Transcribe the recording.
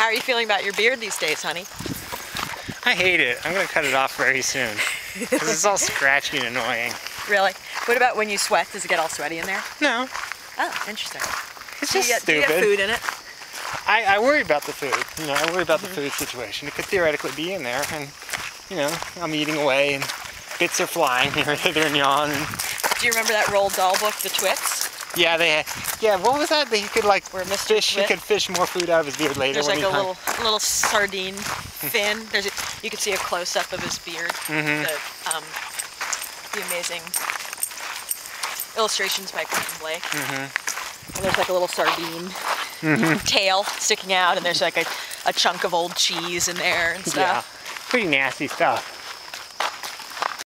How are you feeling about your beard these days, honey? I hate it. I'm gonna cut it off very soon. Because it's all scratchy and annoying. Really? What about when you sweat? Does it get all sweaty in there? No, Oh, interesting. it's Do you, just get, do you get food in it? I, I worry about the food. You know, I worry about Mm-hmm. the food situation. It could theoretically be in there, and you know, I'm eating away, and bits are flying here, hither, and yon. Do you remember that Roald Dahl book, The Twits? Yeah, they. Yeah, what was that? That he could like Where Mr. fish. He could fish more food out of his beard later There's like a hunt- little little sardine fin. There's a, you can see a close up of his beard. Mhm. The um, the amazing illustrations by Quentin Blake. Mhm. And there's like a little sardine tail sticking out, and there's like a, a chunk of old cheese in there and stuff. Yeah, stuff. pretty nasty stuff.